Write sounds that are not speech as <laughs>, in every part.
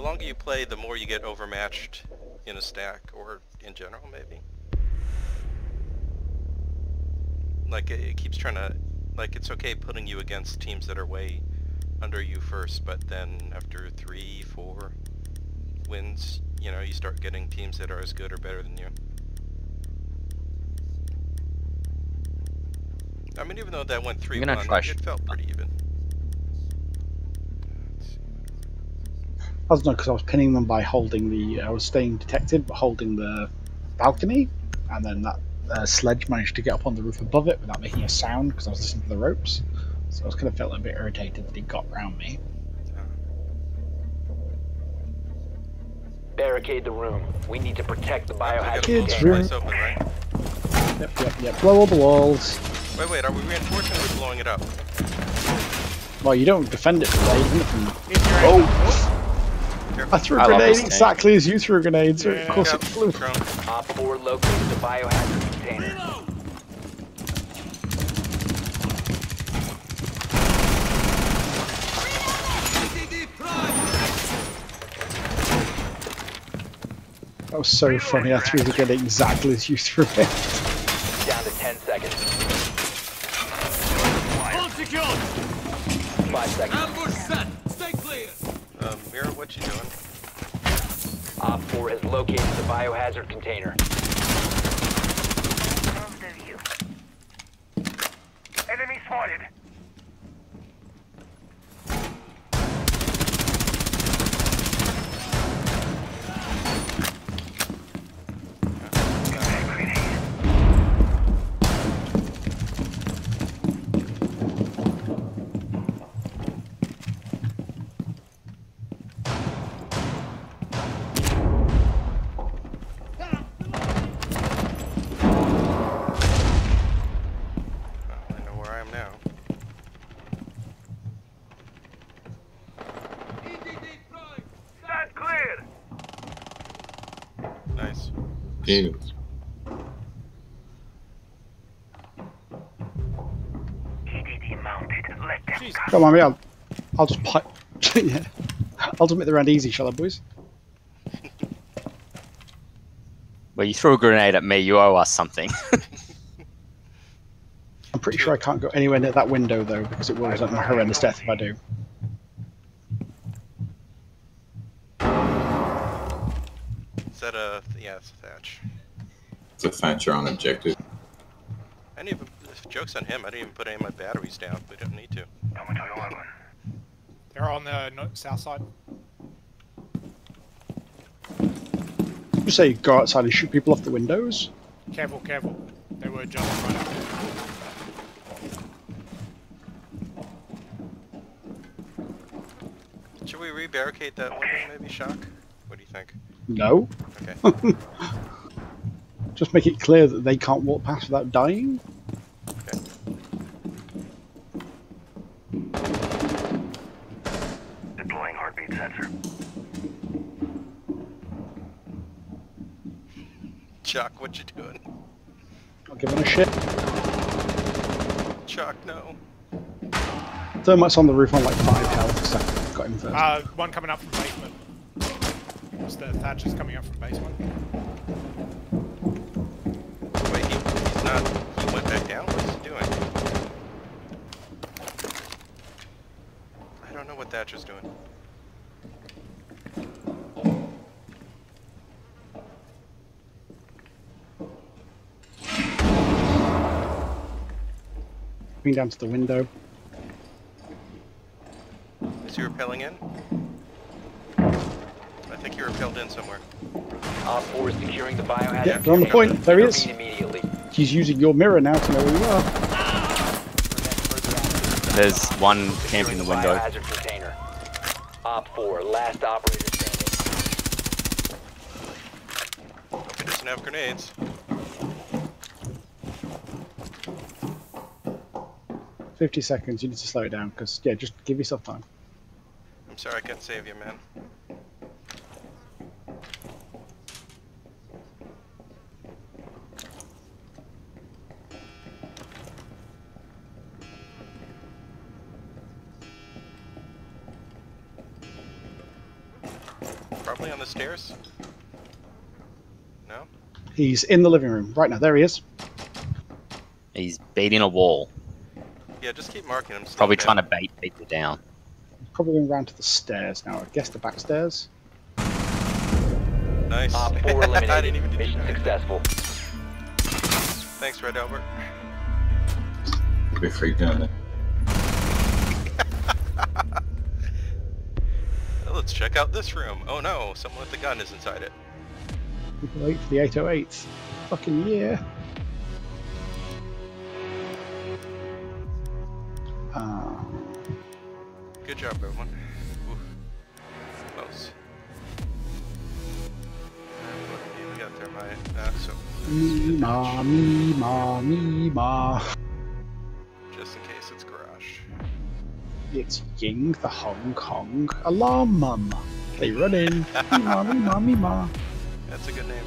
the longer you play, the more you get overmatched in a stack, or in general, maybe. Like, it, it keeps trying to... Like, it's okay putting you against teams that are way under you first, but then after three, four wins, you know, you start getting teams that are as good or better than you. I mean, even though that went 3-1, gonna try it, sh- it felt pretty even. Was not because I was pinning them by holding the. I was staying detected, but holding the balcony, and then that uh, sledge managed to get up on the roof above it without making a sound because I was listening to the ropes. So I was kind of felt a bit irritated that he got round me. Barricade the room. We need to protect the We biohazard Kids, this room. open, right? Yep, yep, yep. Blow all the walls. Wait, wait, are we reinforcing or blowing it up? Well, you don't defend it today, even if you- Oh! Careful. I threw a I grenade exactly as you threw a grenade, so Yeah. of course it flew. drone. Op 4 located the biohazard container. That was so funny. I threw the grenade exactly as you threw it. Down to 10 seconds. Hold secured. 5 seconds. What you doing? Op 4 has located the biohazard container. EDD mounted. Let them Jesus. Come on, me. I'll, I'll just pipe. yeah. <laughs> I'll just make the round easy, shall I, boys? Well, you threw a grenade at me. You owe us something. <laughs> I'm pretty sure I can't go anywhere near that window though, because it will result in a horrendous death if I do. Is that a... yeah, it's a thatch. It's a Thatcher on objective. I didn't even... Joke's on him, I didn't even put any of my batteries down. We don't need to. They're on the south side. You say go outside and shoot people off the windows. Careful, careful. They were jumping right up. Should we re-barricade that window, maybe, Shock? What do you think? No. Okay. <laughs> Just make it clear that they can't walk past without dying. Okay. Deploying heartbeat sensor. Chuck, what you doing? Not giving a shit. Chuck, no. Thermite's on the roof on like five health, so I got him first. Uh, one coming up from basement. It's the Thatcher's coming up from basement. Wait, he, he's not... He went back down? What's he doing? I don't know what Thatcher's doing. Coming down to the window. Is he repelling in? I think he repelled in somewhere. Op 4 is securing the biohazard Yeah, they're on the container. point. There he is. Immediately. He's using your mirror now to know where you are. There's one camping the window. Container. Op 4, last operator standing. Hope he doesn't have grenades. Fifty seconds. You need to slow it down because yeah, just give yourself time. I'm sorry I can't save you, man. He's in the living room right now. There he is. He's beating a wall. Yeah, just keep marking him. Probably trying to bait people down. Probably going round to the stairs now. I guess the back stairs. Nice. Op 4 <laughs> I eliminated. didn't even do Mission successful. Thanks, Red Albert. Be freaked out. <laughs> Well, let's check out this room. Oh no, someone with a gun is inside it. People wait for the 808th. Fucking yeah. Uh, Good job, everyone. Close. And we got there, my uh, so me ma me ma me ma. just in case it's garage. It's Ying the Hong Kong alarm mum. They run in. <laughs> Me ma me ma me ma. That's a good name.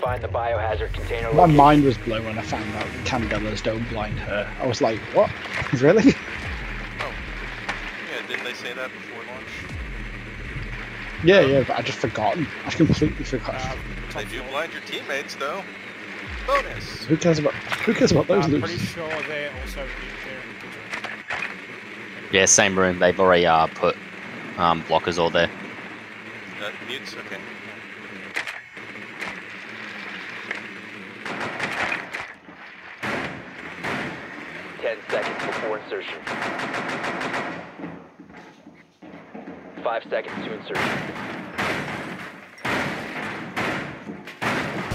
Find the biohazard container My location. mind was blown when I found out Candelas don't blind her. I was like, what? Really? Oh. <laughs> Yeah, didn't they say that before launch? Yeah, yeah, but I just forgotten. I completely forgot. Uh, They do blind your teammates, though. Bonus. Who cares about who cares about those I'm pretty sure they're also in the. Yeah, same room. They've already uh, put um, blockers all there. Uh, mutes, okay. Ten seconds before insertion. Five seconds to insertion.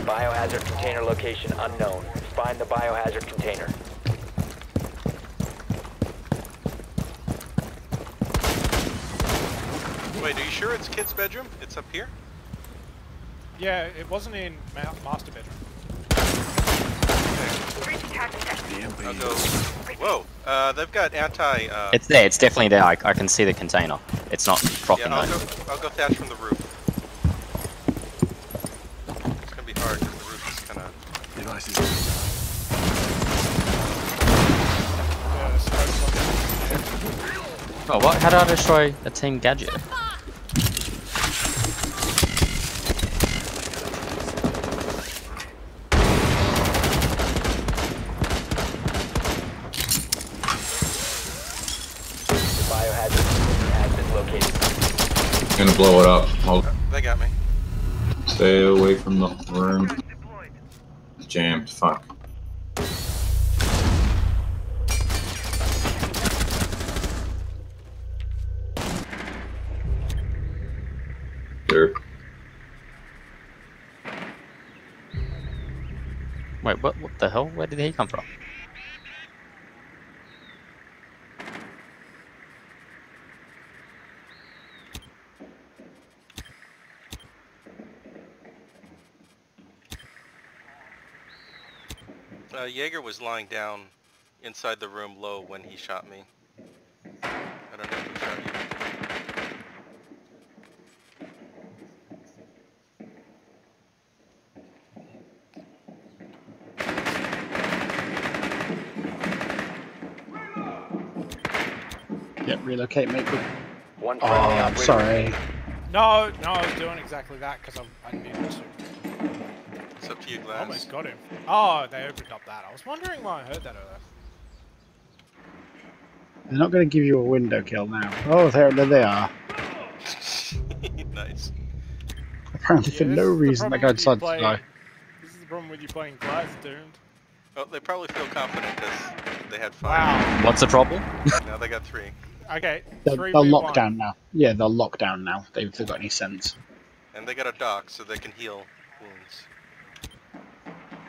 Biohazard container location unknown. Find the biohazard container. Wait, are you sure it's kid's bedroom? It's up here? Yeah, it wasn't in ma- master bedroom. I'll go. Whoa, uh, they've got anti. Uh, It's there. It's definitely there. I, I can see the container. It's not propping yeah, I'll though. go. I'll go thatch from the roof. It's gonna be hard because the roof is kind of. The smoke's Oh, what? How do I destroy a team gadget? Biohazard container has been located. Gonna blow it up. Hold. They got me. Stay away from the room. Jammed. Fuck. There. Wait, what? What the hell? Where did he come from? Uh, Jaeger was lying down inside the room low when he shot me. I don't know who shot you. Yep, relocate, make good. One Oh, friendly I'm sorry. No, no, I was doing exactly that because I, I needed to. It's up to you, Glaz. Almost got him. Oh, they opened up that. I was wondering why I heard that earlier. They're not going to give you a window kill now. Oh, there, there they are. <laughs> nice. Apparently, for Yeah, this no is the reason, that problem guy with you decided to playing- die. This is the problem with you playing Glaz Doomed. Well, they probably feel confident because they had five. Wow. What's the problem? <laughs> Now they got three. Okay, they're, three they'll v lock one. down now. Yeah, they're lock down now. They've, they've got any sense. And they got a dock so they can heal wounds.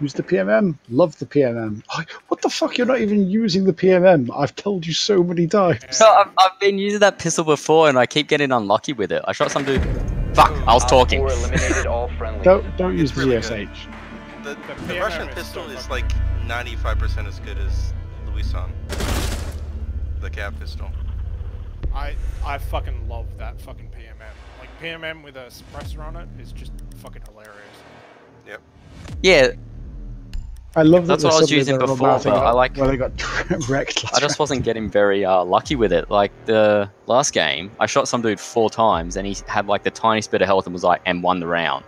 Use the PMM. Love the PMM. Oh, what the fuck? You're not even using the PMM. I've told you so many times. So I've, I've been using that pistol before, and I keep getting unlucky with it. I shot some dude. Fuck! I was Op talking. 4 eliminated all friendlies. Don't don't use the really ZSH. The, The the, Russian is pistol so is like 95% as good as Luison. The cat pistol. I I fucking love that fucking PMM. Like PMM with a suppressor on it is just fucking hilarious. Yep. Yeah. I love that That's what I was using before, but I up like- well, they got <laughs> wrecked. last I just wasn't getting very uh, lucky with it. Like the last game, I shot some dude four times, and he had like the tiniest bit of health and was like, and won the round.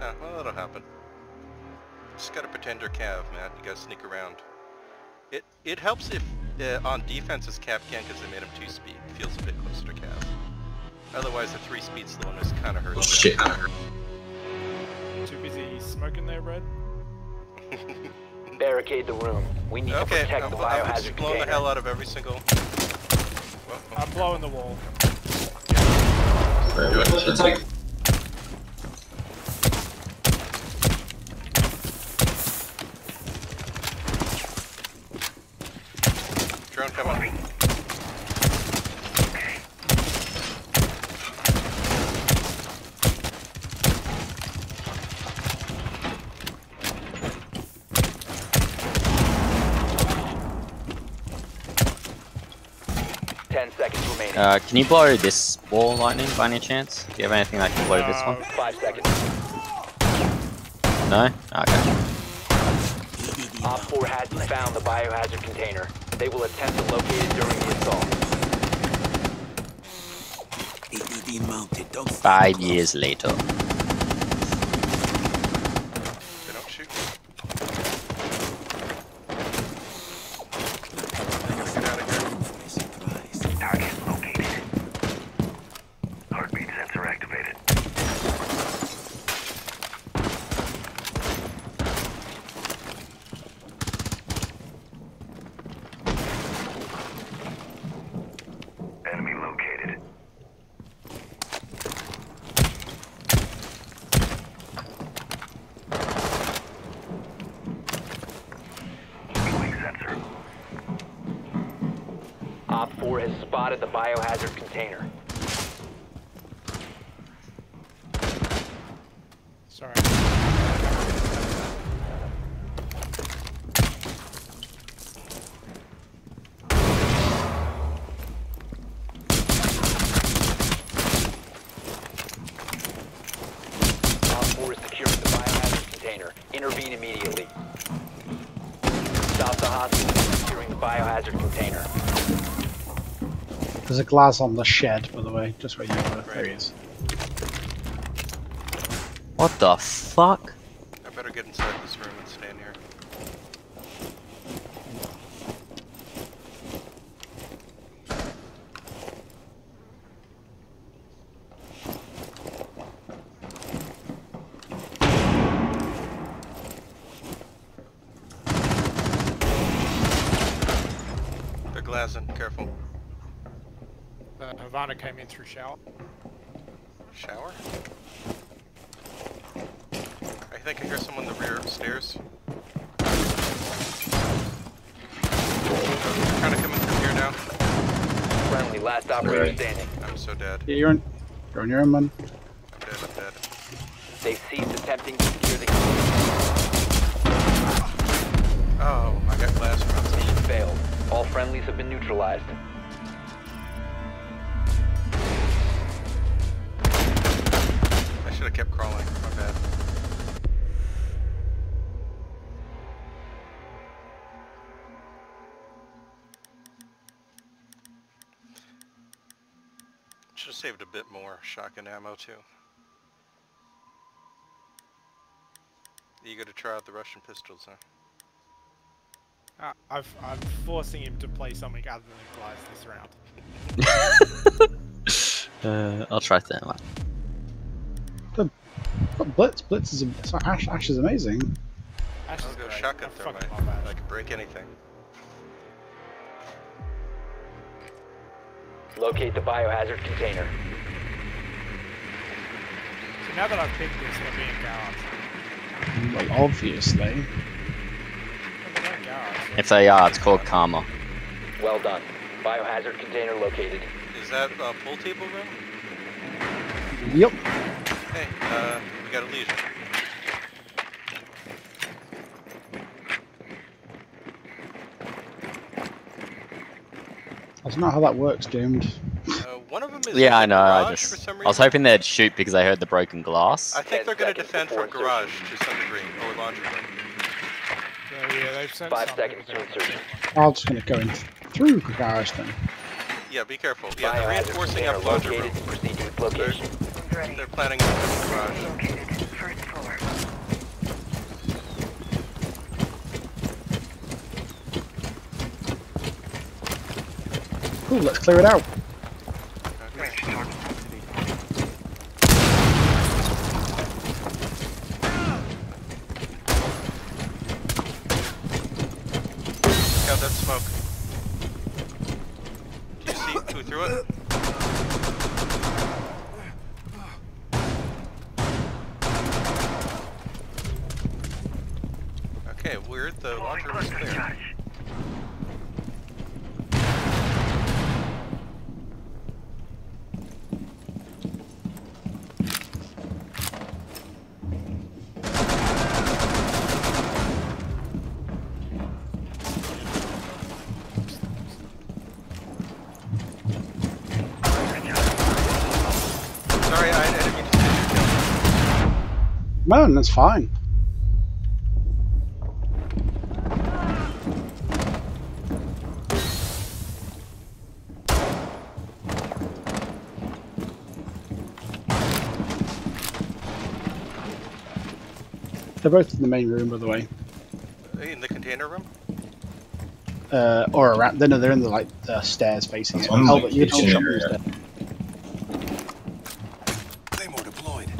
Yeah, well, that'll happen. Just gotta pretend you're Cav, man. You gotta sneak around. It it helps if uh, on defense is Cav can because they made him two speed. Feels a bit closer to Cav. Otherwise, the three speed slowness kind of Oh, hurts. shit. Barricade the room. We need to okay, protect I'm, the bl- I'm just biohazard blowing the hell out of every single. Well, I'm blowing the wall. Right, drone coming. Ten seconds remaining. Uh, can you blow this wall lightning by any chance? Do you have anything that can blow this one? Five seconds. No. Okay. Op 4 hasn't found the biohazard container. They will attempt to locate it during the assault. Five years later. They don't shoot. Get out of here. Target located. Heartbeat sensor activated. Enemy located. Moving sensor. Op 4 has spotted the biohazard container. Sorry. Op 4 is securing the biohazard container. Intervene immediately. Stop the hostage from securing the biohazard container. There's a glass on the shed, by the way, just where you were. There he is. What the fuck? I better get inside this room and stay in here. They're glassing. Careful. Uh, Hibana came in through shower. Shower? I think I hear someone in the rear stairs. Trying to come in through here now. Friendly, last operator Alright. standing. I'm so dead. Yeah, you're on, you're on your own, man. I'm dead. I'm dead. They ceased attempting to secure the Oh, I got glass rounds. mission failed. All friendlies have been neutralized. Kept crawling. My bad. Should have saved a bit more shotgun ammo too. You got to try out the Russian pistols, huh? Uh, I've, I'm forcing him to play something other than Glaz this round. <laughs> Uh, I'll try that. But Blitz, Blitz is a, so Ash, Ash is amazing. Ash I'll is go great. shotgun I throw, fucking mate. I can break anything. Locate the biohazard container. So now that I've picked this, they're being guards. Well, obviously. Well, they're. If they are, it's called karma. Well done. Biohazard container located. Is that a pool table room? Yep. Hey, uh, we got a lesion. I don't know how that works, Doomed. Uh, one of them is Yeah, I know. I just I was hoping they'd shoot because I heard the broken glass. I think they're going to defend from garage to some degree, or laundry room. yeah, they've sent Five seconds to insertion. I'm just going to go in through the garage then. Yeah, be careful. Yeah, they're reinforcing up laundry room. located. Proceed to its location. They're planning on the garage. Located. First floor. Cool, let's clear it out. Got that smoke. Do you see who threw it? Okay, weird. The room is clear. Sorry, I, that's fine. They're both in the main room, by the way. In the container room? Uh, or around. No, they're in the like the stairs facing it. I'm in the Albert, you can kitchen shot area. instead. Claymore deployed.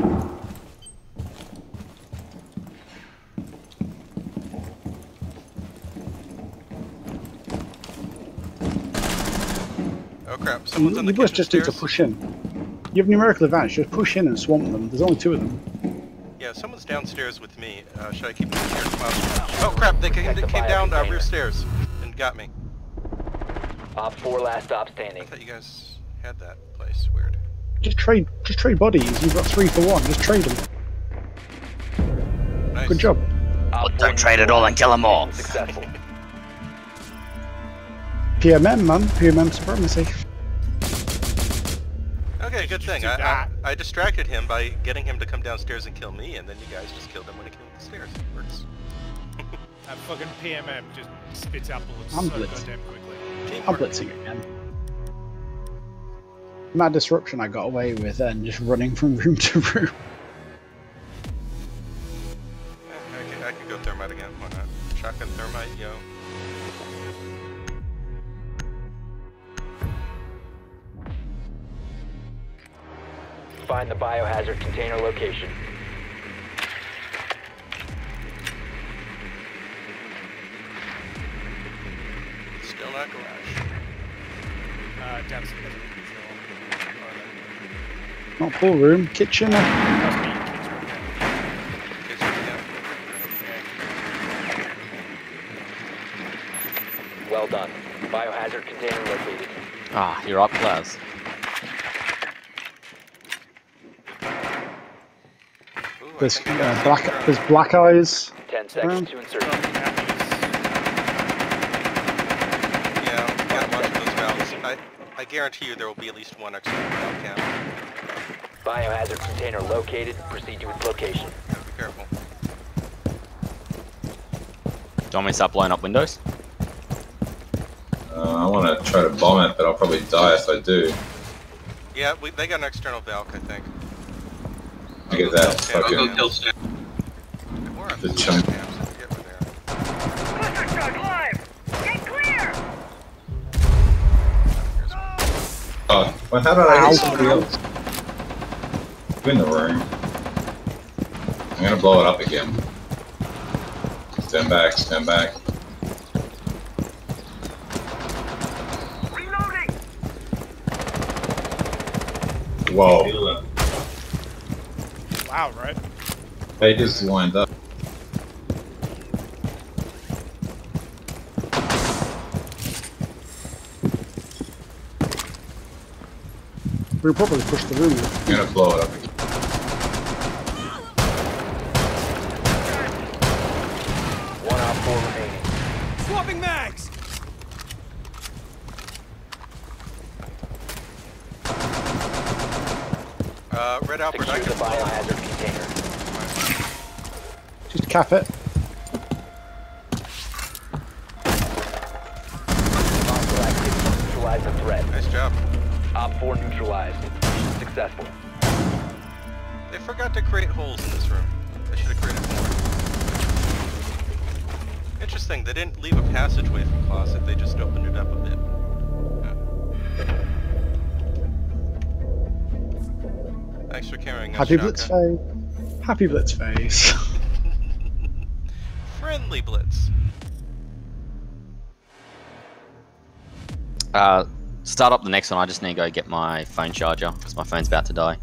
Oh crap, You, someone's on you the both just need to push in. You have numerical advantage. Just push in and swamp them. There's only two of them. Yeah, someone's downstairs with me. Uh, should I keep them here? Uh, oh crap, they came, they came down uh, rear stairs and got me. Op 4 last stop I standing. thought you guys had that place. Weird. Just trade. Just trade bodies. You've got three for one. Just trade them. Nice. Good job. Op don't trade it all and kill them all. Successful. PMM, man. PMM supremacy. Okay, good thing. I, I. I distracted him by getting him to come downstairs and kill me, and then you guys just killed him when he came up the stairs. Works. <laughs> That fucking PMM just spits out bullets I'm so blitzed. goddamn quickly. I'm Teamwork. blitzing again. Mad disruption I got away with and just running from room <laughs> to room. Biohazard container location. Still not garage. Uh, downstairs. Not pool room, kitchen. Must be kids right there. Okay, so yeah. Well done. Biohazard container located. Ah, you're up, Klaus. Ooh, I There's think I got uh, black. There's black eyes. 10 seconds Around. to insert. Yeah, we gotta watch those Valks. I, I guarantee you there will be at least one extra Valk cam. Biohazard container located. Proceed to its location. Gotta be careful. Do you want me to start blowing up windows? Uh, I want to try to bomb it, but I'll probably die if I do. Yeah, we, they got an external Valk, I think. Look at that I'll go fucking kill We're The the chunk. cams. I forget where they are. Cluster charge live. Get clear. Here's. Oh, well, how did I hit somebody else? In the room. I'm gonna blow it up again. Stand back, stand back. Reloading. Whoa. Wow, right? They just lined up. We probably pushed the room. in. I'm gonna blow it up again. cap it. Neutralize the threat. Nice job. Op 4 neutralized. Mission successful. They forgot to create holes in this room. They should have created more. Interesting, they didn't leave a passageway from closet, they just opened it up a bit. Thanks for carrying us, Happy Shaka. Blitzface. Happy Blitzface. <laughs> Friendly Blitz. Uh, start up the next one. I just need to go get my phone charger because my phone's about to die.